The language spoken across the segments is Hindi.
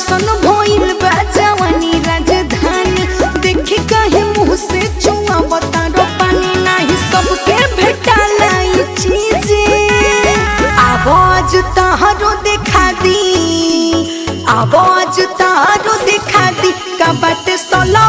दर्शन भइल बा राजधानी। देखि कहे मुँह से चुआ बतारो पानी नाही, सबके भेटाला ई चीजे। आवाज़ तहरो देखा दी आवाज़ तहरो देखा दी का बाटे सला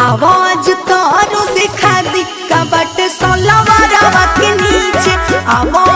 आवाज़ तोरू दिखा दी कबट सोलवा रवा के नीचे। आवाज़